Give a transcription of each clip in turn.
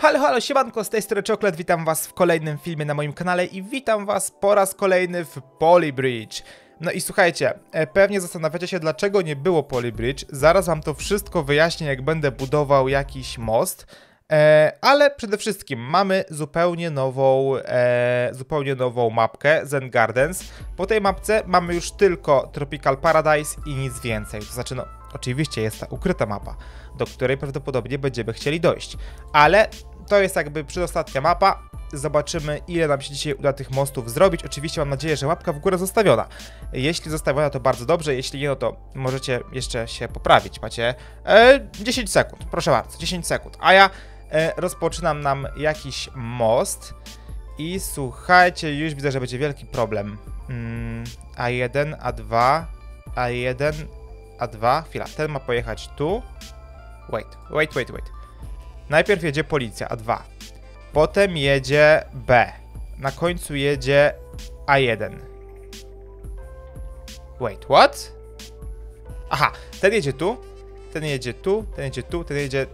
Halo, halo, siemanko, z tej strony Czoklet, witam was w kolejnym filmie na moim kanale i witam was po raz kolejny w Polybridge. No i słuchajcie, e, pewnie zastanawiacie się dlaczego nie było Polybridge, zaraz wam to wszystko wyjaśnię jak będę budował jakiś most. E, ale przede wszystkim mamy zupełnie nową, e, zupełnie nową mapkę Zen Gardens. Po tej mapce mamy już tylko Tropical Paradise i nic więcej. To znaczy, no, oczywiście jest ta ukryta mapa, do której prawdopodobnie będziemy chcieli dojść. Ale to jest jakby przedostatnia mapa. Zobaczymy, ile nam się dzisiaj uda tych mostów zrobić. Oczywiście mam nadzieję, że łapka w górę zostawiona. Jeśli zostawiona, to bardzo dobrze. Jeśli nie, no to możecie jeszcze się poprawić. Macie e, 10 sekund, proszę bardzo, 10 sekund. A ja e, rozpoczynam nam jakiś most. I słuchajcie, już widzę, że będzie wielki problem. Mm, A1, A2, A1, A2. Chwila, ten ma pojechać tu. Wait, wait, wait, wait. Najpierw jedzie policja A2. Potem jedzie B. Na końcu jedzie A1. Wait, what? Aha, ten jedzie tu, ten jedzie tu, ten jedzie tu, ten jedzie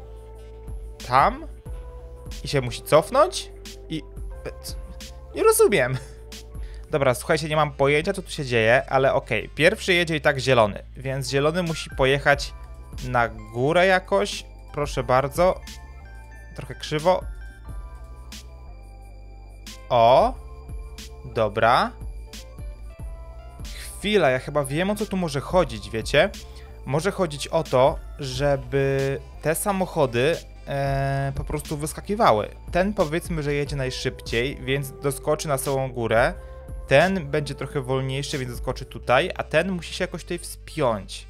tam i się musi cofnąć i... Nie rozumiem. Dobra, słuchajcie, nie mam pojęcia, co tu się dzieje, ale okej. Okay. Pierwszy jedzie i tak zielony, więc zielony musi pojechać na górę jakoś. Proszę bardzo. Trochę krzywo. O! Dobra. Chwila, ja chyba wiem o co tu może chodzić, wiecie? Może chodzić o to, żeby te samochody e, po prostu wyskakiwały. Ten powiedzmy, że jedzie najszybciej, więc doskoczy na samą górę. Ten będzie trochę wolniejszy, więc doskoczy tutaj, a ten musi się jakoś tutaj wspiąć.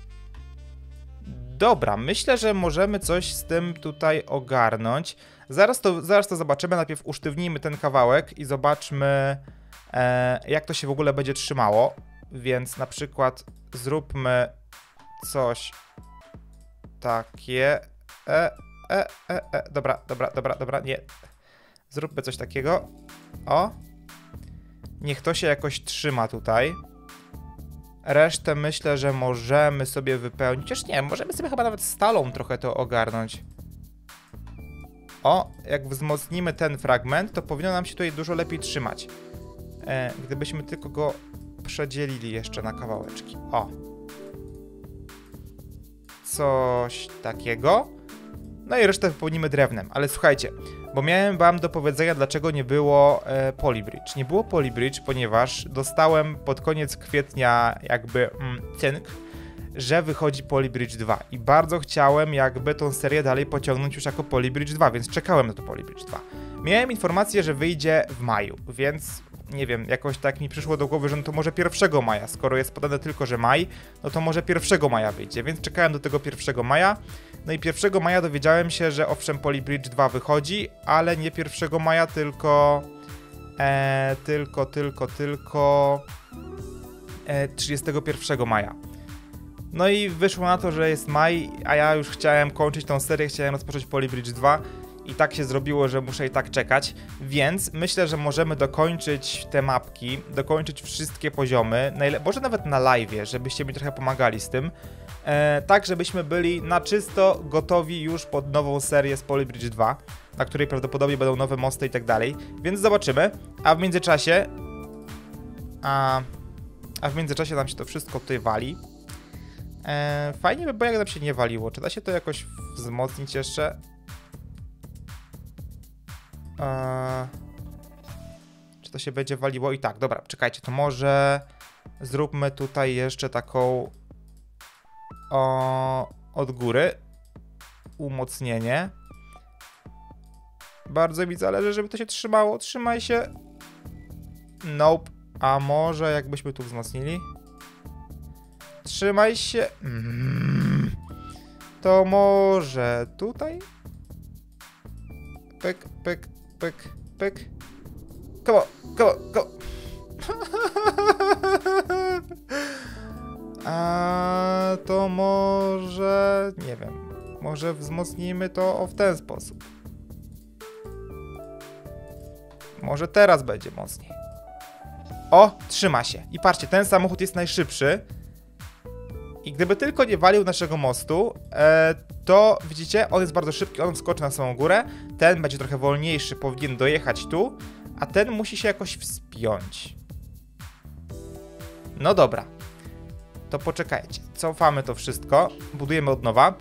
Dobra, myślę, że możemy coś z tym tutaj ogarnąć. Zaraz to, zaraz to zobaczymy. Najpierw usztywnijmy ten kawałek i zobaczmy, e, jak to się w ogóle będzie trzymało. Więc na przykład zróbmy coś takie. E, e, e, e. Dobra, dobra, dobra, dobra, nie. Zróbmy coś takiego. O. Niech to się jakoś trzyma tutaj. Resztę myślę, że możemy sobie wypełnić. Chociaż nie, możemy sobie chyba nawet stalą trochę to ogarnąć. O, jak wzmocnimy ten fragment, to powinno nam się tutaj dużo lepiej trzymać. E, gdybyśmy tylko go przedzielili jeszcze na kawałeczki. O. Coś takiego. No i resztę wypełnimy drewnem. Ale słuchajcie, bo miałem wam do powiedzenia, dlaczego nie było e, Polybridge. Nie było Polybridge, ponieważ dostałem pod koniec kwietnia jakby mm, cynk, że wychodzi Polybridge 2 i bardzo chciałem jakby tą serię dalej pociągnąć już jako Polybridge 2, więc czekałem na to Polybridge 2. Miałem informację, że wyjdzie w maju, więc nie wiem, jakoś tak mi przyszło do głowy, że no to może 1 maja, skoro jest podane tylko, że maj, no to może 1 maja wyjdzie, więc czekałem do tego 1 maja. No i 1 maja dowiedziałem się, że owszem Polybridge 2 wychodzi, ale nie 1 maja, tylko e, tylko, tylko, tylko e, 31 maja. No i wyszło na to, że jest maj, a ja już chciałem kończyć tą serię, chciałem rozpocząć Polybridge 2 i tak się zrobiło, że muszę i tak czekać, więc myślę, że możemy dokończyć te mapki, dokończyć wszystkie poziomy, może nawet na live, żebyście mi trochę pomagali z tym, e, tak żebyśmy byli na czysto gotowi już pod nową serię z Polybridge 2, na której prawdopodobnie będą nowe mosty i tak dalej, więc zobaczymy, a w międzyczasie a, a w międzyczasie nam się to wszystko tutaj wali. E, fajnie by było, jak nam się nie waliło. Czy da się to jakoś wzmocnić jeszcze? Czy to się będzie waliło? I tak, dobra, czekajcie, to może zróbmy tutaj jeszcze taką o, od góry umocnienie. Bardzo mi zależy, żeby to się trzymało. Trzymaj się. Nope. A może jakbyśmy tu wzmocnili? Trzymaj się. Mm. To może tutaj? Pyk, pyk, pyk, pyk. Come on, come on, come on. A to może... Nie wiem. Może wzmocnimy to w ten sposób. Może teraz będzie mocniej. O, trzyma się. I patrzcie, ten samochód jest najszybszy. I gdyby tylko nie walił naszego mostu, e, to widzicie, on jest bardzo szybki, on wskoczy na samą górę, ten będzie trochę wolniejszy, powinien dojechać tu, a ten musi się jakoś wspiąć. No dobra. To poczekajcie. Cofamy to wszystko, budujemy od nowa.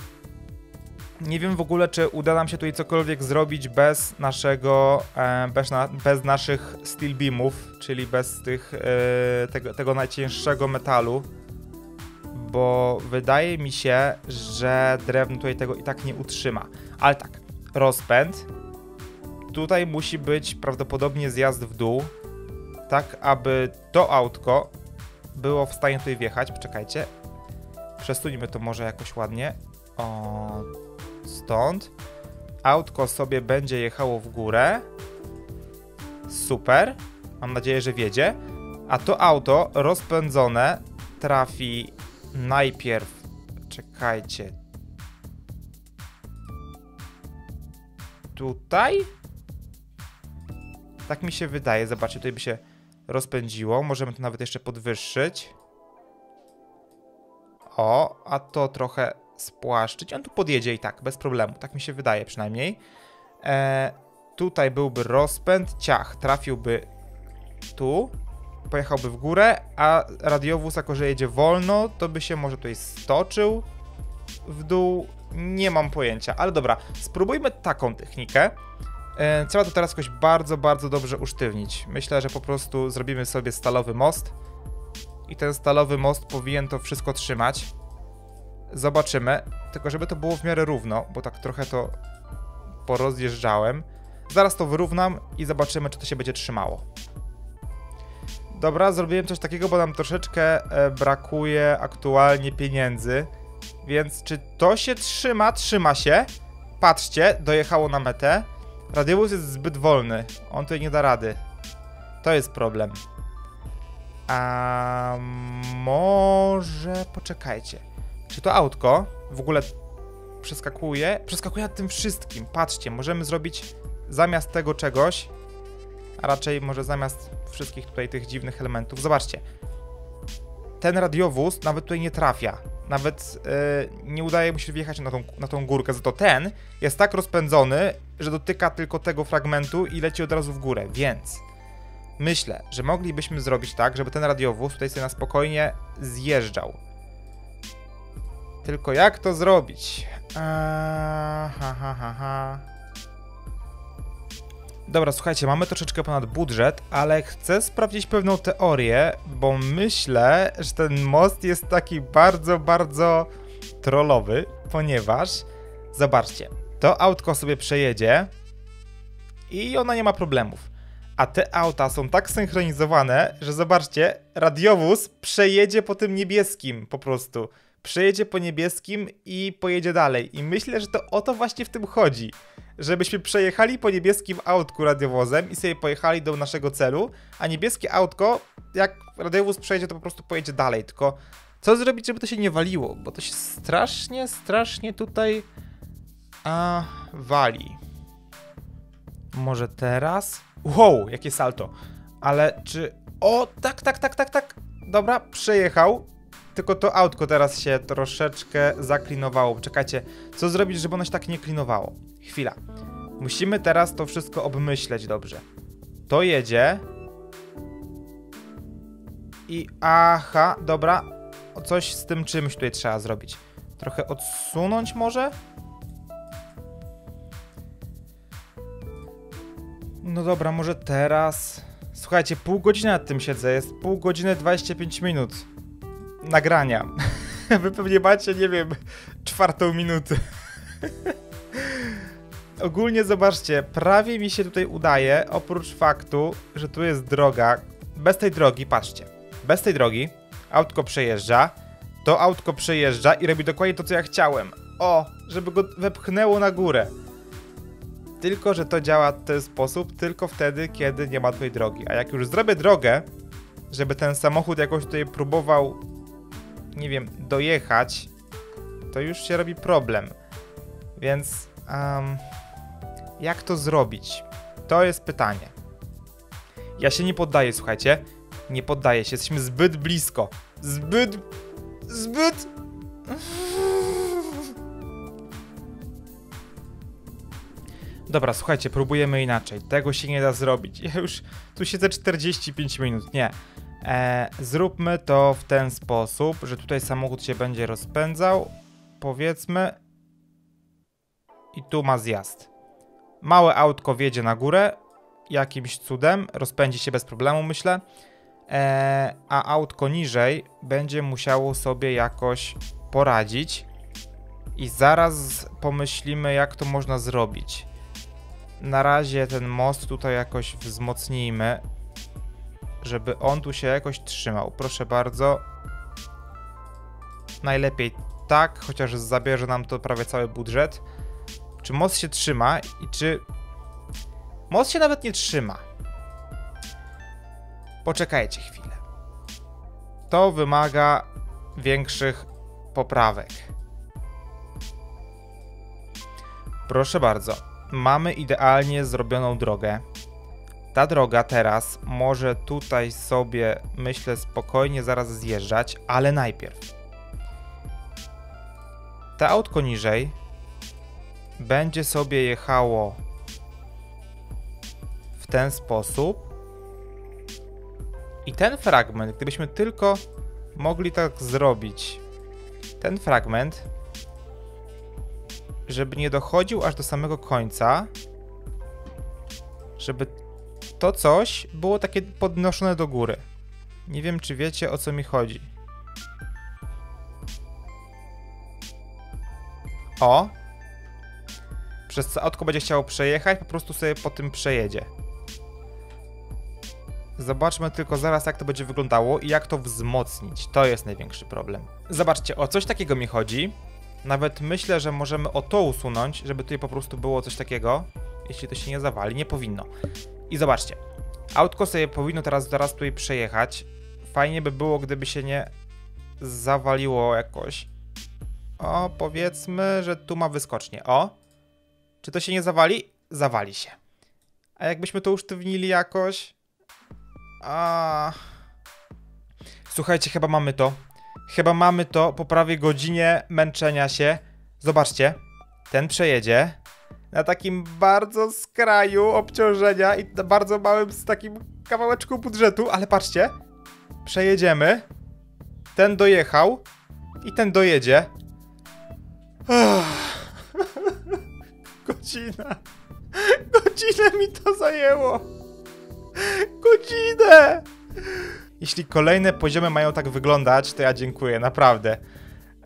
Nie wiem w ogóle, czy uda nam się tutaj cokolwiek zrobić bez naszego, e, bez, na, bez naszych steel beamów, czyli bez tych, e, tego, tego najcięższego metalu, bo wydaje mi się, że drewno tutaj tego i tak nie utrzyma. Ale tak, rozpęd. Tutaj musi być prawdopodobnie zjazd w dół, tak aby to autko było w stanie tutaj wjechać. Poczekajcie. Przesuńmy to może jakoś ładnie. O, stąd. Autko sobie będzie jechało w górę. Super. Mam nadzieję, że wiedzie. A to auto rozpędzone trafi najpierw. Czekajcie. Tutaj? Tak mi się wydaje. Zobaczcie, tutaj by się rozpędziło. Możemy to nawet jeszcze podwyższyć. O, a to trochę spłaszczyć. On tu podjedzie i tak, bez problemu. Tak mi się wydaje przynajmniej. E, tutaj byłby rozpęd, ciach, trafiłby tu, pojechałby w górę, a radiowóz, jako że jedzie wolno, to by się może tutaj stoczył w dół. Nie mam pojęcia, ale dobra, spróbujmy taką technikę. E, trzeba to teraz jakoś bardzo, bardzo dobrze usztywnić. Myślę, że po prostu zrobimy sobie stalowy most i ten stalowy most powinien to wszystko trzymać. Zobaczymy, tylko żeby to było w miarę równo, bo tak trochę to porozjeżdżałem. Zaraz to wyrównam i zobaczymy, czy to się będzie trzymało. Dobra, zrobiłem coś takiego, bo nam troszeczkę e, brakuje aktualnie pieniędzy. Więc czy to się trzyma? Trzyma się. Patrzcie, dojechało na metę. Radiowóz jest zbyt wolny. On tutaj nie da rady. To jest problem. A może poczekajcie. Czy to autko w ogóle przeskakuje? Przeskakuje nad tym wszystkim. Patrzcie, możemy zrobić zamiast tego czegoś, a raczej może zamiast wszystkich tutaj tych dziwnych elementów. Zobaczcie. Ten radiowóz nawet tutaj nie trafia. Nawet yy, nie udaje mu się wjechać na tą, na tą górkę. Za to ten jest tak rozpędzony, że dotyka tylko tego fragmentu i leci od razu w górę. Więc myślę, że moglibyśmy zrobić tak, żeby ten radiowóz tutaj sobie na spokojnie zjeżdżał. Tylko jak to zrobić? Eee, ha, ha, ha, ha. Dobra, słuchajcie, mamy troszeczkę ponad budżet, ale chcę sprawdzić pewną teorię, bo myślę, że ten most jest taki bardzo, bardzo trollowy, ponieważ zobaczcie, to autko sobie przejedzie i ona nie ma problemów. A te auta są tak synchronizowane, że zobaczcie, radiowóz przejedzie po tym niebieskim po prostu przejedzie po niebieskim i pojedzie dalej. I myślę, że to o to właśnie w tym chodzi. Żebyśmy przejechali po niebieskim autku radiowozem i sobie pojechali do naszego celu, a niebieskie autko, jak radiowóz przejedzie, to po prostu pojedzie dalej. Tylko co zrobić, żeby to się nie waliło? Bo to się strasznie, strasznie tutaj a, wali. Może teraz? Wow, jakie salto. Ale czy... O, tak, tak, tak, tak, tak. Dobra, przejechał. Tylko to autko teraz się troszeczkę zaklinowało. Czekajcie, co zrobić, żeby ono się tak nie klinowało? Chwila. Musimy teraz to wszystko obmyśleć dobrze. To jedzie. I aha, dobra. Coś z tym czymś tutaj trzeba zrobić. Trochę odsunąć może? No dobra, może teraz. Słuchajcie, pół godziny nad tym siedzę. Jest pół godziny 25 minut nagrania. Wy pewnie macie, nie wiem, czwartą minutę. Ogólnie zobaczcie, prawie mi się tutaj udaje, oprócz faktu, że tu jest droga. Bez tej drogi, patrzcie, bez tej drogi autko przejeżdża, to autko przejeżdża i robi dokładnie to, co ja chciałem. O, żeby go wepchnęło na górę. Tylko, że to działa w ten sposób tylko wtedy, kiedy nie ma tej drogi. A jak już zrobię drogę, żeby ten samochód jakoś tutaj próbował nie wiem, dojechać, to już się robi problem. Więc um, jak to zrobić? To jest pytanie. Ja się nie poddaję, słuchajcie. Nie poddaję się, jesteśmy zbyt blisko. Zbyt. Zbyt. Dobra, słuchajcie, próbujemy inaczej. Tego się nie da zrobić. Ja już tu siedzę 45 minut. Nie. E, zróbmy to w ten sposób, że tutaj samochód się będzie rozpędzał. Powiedzmy. I tu ma zjazd. Małe autko wjedzie na górę. Jakimś cudem. Rozpędzi się bez problemu, myślę. E, a autko niżej będzie musiało sobie jakoś poradzić. I zaraz pomyślimy, jak to można zrobić. Na razie ten most tutaj jakoś wzmocnijmy, żeby on tu się jakoś trzymał. Proszę bardzo. Najlepiej tak, chociaż zabierze nam to prawie cały budżet. Czy most się trzyma i czy... Most się nawet nie trzyma. Poczekajcie chwilę. To wymaga większych poprawek. Proszę bardzo, mamy idealnie zrobioną drogę. Ta droga teraz może tutaj sobie, myślę, spokojnie zaraz zjeżdżać, ale najpierw. To autko niżej będzie sobie jechało w ten sposób. I ten fragment, gdybyśmy tylko mogli tak zrobić, ten fragment żeby nie dochodził aż do samego końca, żeby to coś było takie podnoszone do góry. Nie wiem, czy wiecie o co mi chodzi. O! Przez co autko będzie chciało przejechać, po prostu sobie po tym przejedzie. Zobaczmy tylko zaraz, jak to będzie wyglądało i jak to wzmocnić. To jest największy problem. Zobaczcie, o coś takiego mi chodzi. Nawet myślę, że możemy o to usunąć, żeby tutaj po prostu było coś takiego. Jeśli to się nie zawali, nie powinno. I zobaczcie, autko sobie powinno teraz zaraz tutaj przejechać. Fajnie by było, gdyby się nie zawaliło jakoś. O, powiedzmy, że tu ma wyskocznie. O, czy to się nie zawali? Zawali się. A jakbyśmy to usztywnili jakoś? A... Słuchajcie, chyba mamy to. Chyba mamy to po prawie godzinie męczenia się. Zobaczcie, ten przejedzie na takim bardzo skraju obciążenia i bardzo małym z takim kawałeczku budżetu, ale patrzcie, przejedziemy, ten dojechał i ten dojedzie. Godzina. Godzinę mi to zajęło. Godzinę. Jeśli kolejne poziomy mają tak wyglądać, to ja dziękuję, naprawdę.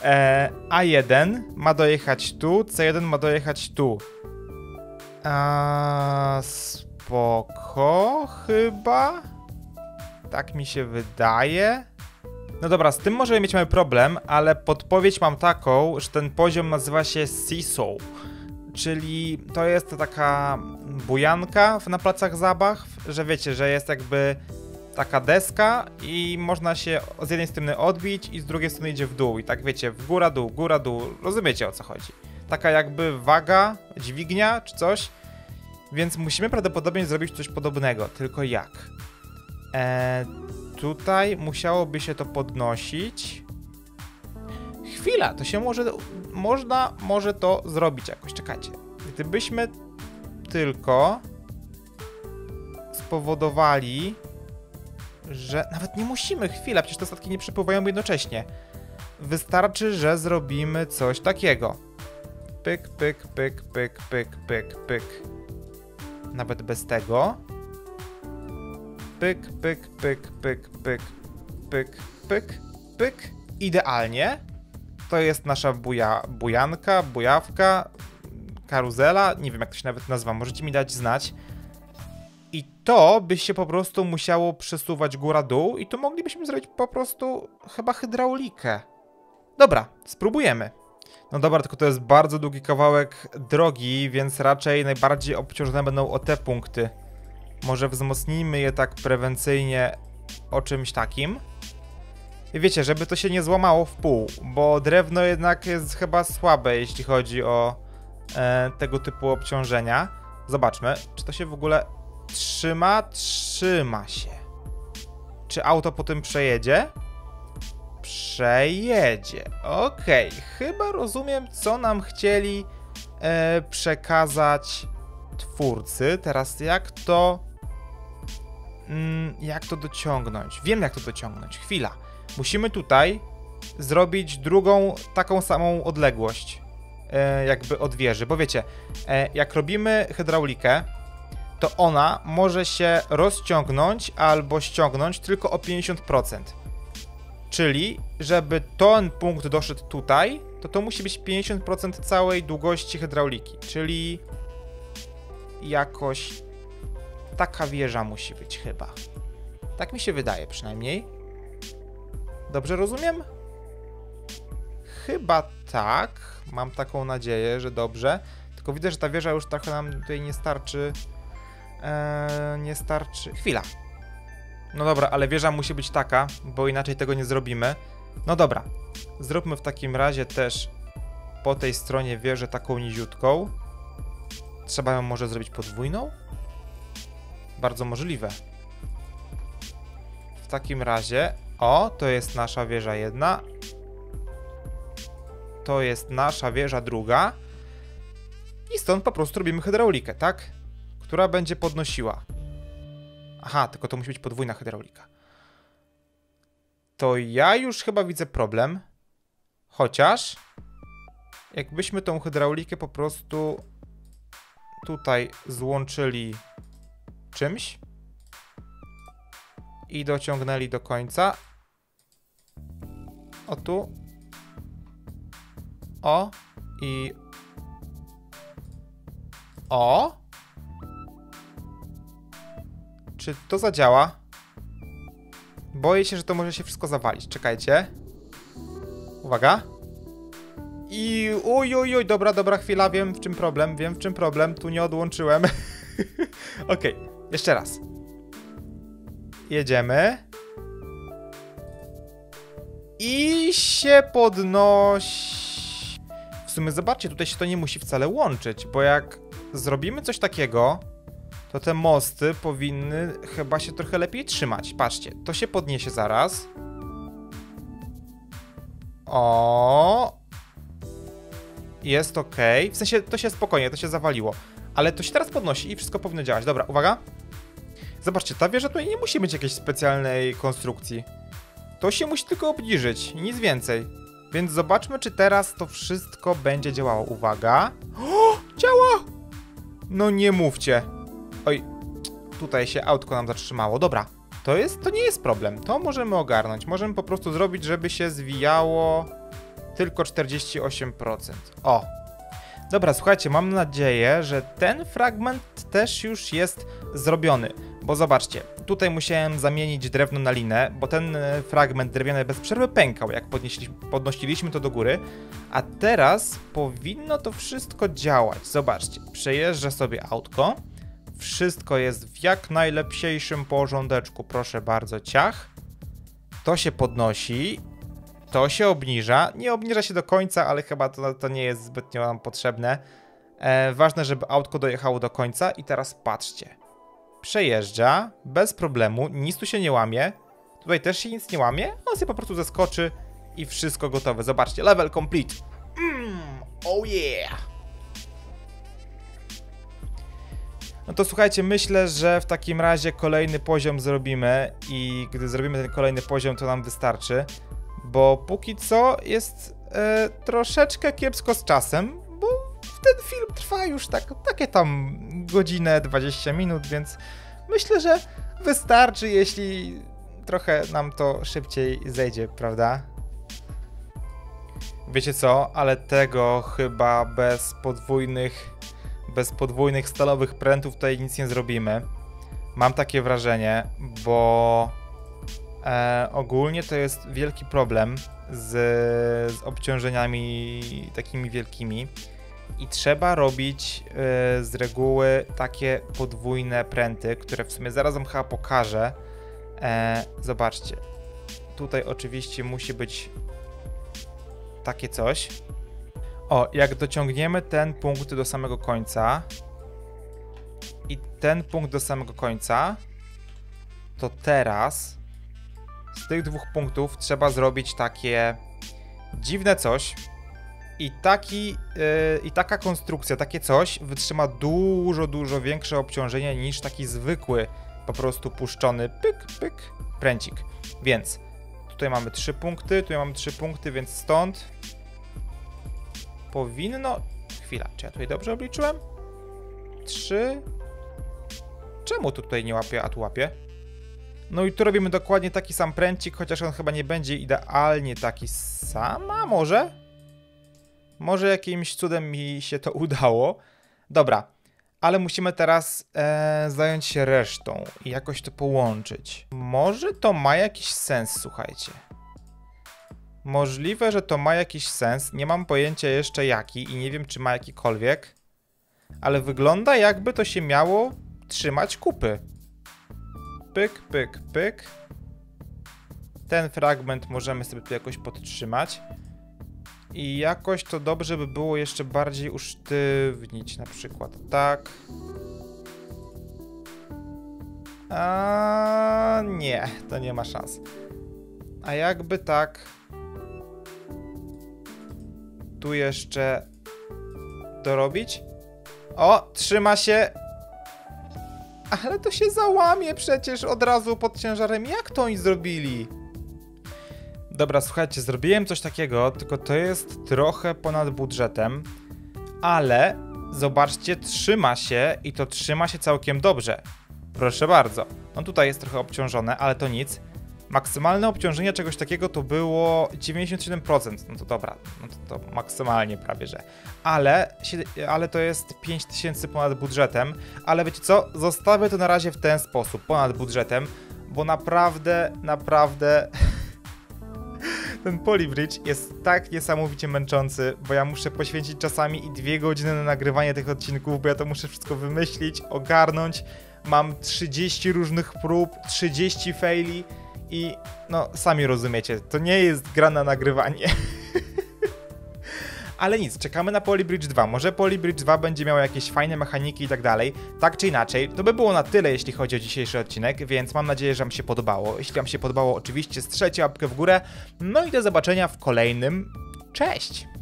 E, A1 ma dojechać tu, C1 ma dojechać tu. A, spoko, chyba. Tak mi się wydaje. No dobra, z tym możemy mieć mały problem, ale podpowiedź mam taką, że ten poziom nazywa się Seesaw. Czyli to jest taka bujanka na placach zabaw, że wiecie, że jest jakby taka deska i można się z jednej strony odbić i z drugiej strony idzie w dół. I tak wiecie, w góra, dół, góra, dół. Rozumiecie o co chodzi. Taka jakby waga, dźwignia czy coś. Więc musimy prawdopodobnie zrobić coś podobnego, tylko jak? Eee, tutaj musiałoby się to podnosić. Chwila, to się może, można może to zrobić jakoś, czekajcie. Gdybyśmy tylko spowodowali, że nawet nie musimy, chwila, przecież te statki nie przepływają jednocześnie. Wystarczy, że zrobimy coś takiego. Pyk, pyk, pyk, pyk, pyk, pyk, pyk. Nawet bez tego. Pyk, pyk, pyk, pyk, pyk, pyk, pyk, pyk. Idealnie. To jest nasza buja, bujanka, bujawka, karuzela. Nie wiem, jak to się nawet nazywa. Możecie mi dać znać. I to by się po prostu musiało przesuwać góra-dół i tu moglibyśmy zrobić po prostu chyba hydraulikę. Dobra, spróbujemy. No dobra, tylko to jest bardzo długi kawałek drogi, więc raczej najbardziej obciążone będą o te punkty. Może wzmocnijmy je tak prewencyjnie o czymś takim. I wiecie, żeby to się nie złamało w pół, bo drewno jednak jest chyba słabe, jeśli chodzi o e, tego typu obciążenia. Zobaczmy, czy to się w ogóle trzyma, trzyma się. Czy auto po tym przejedzie? Przejedzie. Okej, okay. chyba rozumiem, co nam chcieli e, przekazać twórcy. Teraz jak to... Mm, jak to dociągnąć? Wiem jak to dociągnąć. Chwila. Musimy tutaj zrobić drugą taką samą odległość e, jakby od wieży, bo wiecie, e, jak robimy hydraulikę, to ona może się rozciągnąć albo ściągnąć tylko o 50%. Czyli, żeby ten punkt doszedł tutaj, to to musi być 50% całej długości hydrauliki, czyli jakoś taka wieża musi być chyba. Tak mi się wydaje przynajmniej. Dobrze rozumiem? Chyba tak. Mam taką nadzieję, że dobrze. Tylko widzę, że ta wieża już trochę nam tutaj nie starczy. Eee, nie starczy. Chwila. No dobra, ale wieża musi być taka, bo inaczej tego nie zrobimy. No dobra. Zróbmy w takim razie też po tej stronie wieżę taką niziutką. Trzeba ją może zrobić podwójną? Bardzo możliwe. W takim razie, o, to jest nasza wieża jedna. To jest nasza wieża druga. I stąd po prostu robimy hydraulikę, tak? Która będzie podnosiła. Aha, tylko to musi być podwójna hydraulika. To ja już chyba widzę problem. Chociaż jakbyśmy tą hydraulikę po prostu tutaj złączyli czymś i dociągnęli do końca. O tu. O i o. Czy to zadziała? Boję się, że to może się wszystko zawalić. Czekajcie. Uwaga. I oj, oj, oj, dobra, dobra chwila, wiem w czym problem, wiem w czym problem, tu nie odłączyłem. Okay, jeszcze raz. Jedziemy. I się podnosi. W sumie zobaczcie, tutaj się to nie musi wcale łączyć, bo jak zrobimy coś takiego, to te mosty powinny chyba się trochę lepiej trzymać. Patrzcie, to się podniesie zaraz. O, jest ok. W sensie to się spokojnie, to się zawaliło. Ale to się teraz podnosi i wszystko powinno działać. Dobra, uwaga. Zobaczcie, ta wieża tutaj nie musi mieć jakiejś specjalnej konstrukcji. To się musi tylko obniżyć, nic więcej. Więc zobaczmy, czy teraz to wszystko będzie działało. Uwaga. O, działa! No nie mówcie. Oj, tutaj się autko nam zatrzymało. Dobra, to jest, to nie jest problem. To możemy ogarnąć. Możemy po prostu zrobić, żeby się zwijało tylko 48%. O! Dobra, słuchajcie, mam nadzieję, że ten fragment też już jest zrobiony. Bo zobaczcie, tutaj musiałem zamienić drewno na linę, bo ten e, fragment drewniany bez przerwy pękał, jak podnosiliśmy to do góry. A teraz powinno to wszystko działać. Zobaczcie, przejeżdża sobie autko. Wszystko jest w jak najlepsiejszym porządeczku, proszę bardzo, ciach. To się podnosi to się obniża. Nie obniża się do końca, ale chyba to, to nie jest zbytnio nam potrzebne. E, ważne, żeby autko dojechało do końca i teraz patrzcie. Przejeżdża bez problemu, nic tu się nie łamie. Tutaj też się nic nie łamie, on sobie po prostu zeskoczy i wszystko gotowe. Zobaczcie, level complete. Mm, oh yeah! No to słuchajcie, myślę, że w takim razie kolejny poziom zrobimy i gdy zrobimy ten kolejny poziom, to nam wystarczy bo póki co jest e, troszeczkę kiepsko z czasem, bo ten film trwa już tak, takie tam godzinę, 20 minut, więc myślę, że wystarczy, jeśli trochę nam to szybciej zejdzie, prawda? Wiecie co, ale tego chyba bez podwójnych, bez podwójnych stalowych prętów tutaj nic nie zrobimy. Mam takie wrażenie, bo E, ogólnie to jest wielki problem z, z obciążeniami takimi wielkimi i trzeba robić e, z reguły takie podwójne pręty, które w sumie zaraz wam chyba pokażę. E, zobaczcie, tutaj oczywiście musi być takie coś. O, jak dociągniemy ten punkt do samego końca i ten punkt do samego końca, to teraz z tych dwóch punktów trzeba zrobić takie dziwne coś. I, taki, yy, I taka konstrukcja, takie coś wytrzyma dużo, dużo większe obciążenie niż taki zwykły, po prostu puszczony pyk, pyk, pręcik. Więc tutaj mamy trzy punkty, tutaj mamy trzy punkty, więc stąd powinno... Chwila, czy ja tutaj dobrze obliczyłem? Trzy... Czemu tu tutaj nie łapie, a tu łapie? No i tu robimy dokładnie taki sam pręcik, chociaż on chyba nie będzie idealnie taki sam, a może? Może jakimś cudem mi się to udało. Dobra, ale musimy teraz e, zająć się resztą i jakoś to połączyć. Może to ma jakiś sens, słuchajcie. Możliwe, że to ma jakiś sens, nie mam pojęcia jeszcze jaki i nie wiem, czy ma jakikolwiek, ale wygląda jakby to się miało trzymać kupy. Pyk, pyk, pyk. Ten fragment możemy sobie tu jakoś podtrzymać. I jakoś to dobrze by było jeszcze bardziej usztywnić, na przykład tak. A nie, to nie ma szans. A jakby tak... Tu jeszcze dorobić? O, trzyma się. Ale to się załamie przecież od razu pod ciężarem. Jak to oni zrobili? Dobra, słuchajcie, zrobiłem coś takiego, tylko to jest trochę ponad budżetem, ale zobaczcie, trzyma się i to trzyma się całkiem dobrze. Proszę bardzo. No tutaj jest trochę obciążone, ale to nic. Maksymalne obciążenie czegoś takiego to było 97%. No to dobra, no to, to maksymalnie prawie, że. Ale, ale to jest 5000 ponad budżetem. Ale wiecie co? Zostawię to na razie w ten sposób, ponad budżetem, bo naprawdę, naprawdę ten polybridge jest tak niesamowicie męczący, bo ja muszę poświęcić czasami i dwie godziny na nagrywanie tych odcinków, bo ja to muszę wszystko wymyślić, ogarnąć. Mam 30 różnych prób, 30 faili i no sami rozumiecie, to nie jest gra na nagrywanie. Ale nic, czekamy na Polybridge 2. Może Polybridge 2 będzie miało jakieś fajne mechaniki i tak dalej. Tak czy inaczej, to by było na tyle, jeśli chodzi o dzisiejszy odcinek, więc mam nadzieję, że Wam się podobało. Jeśli Wam się podobało, oczywiście strzelcie łapkę w górę. No i do zobaczenia w kolejnym. Cześć!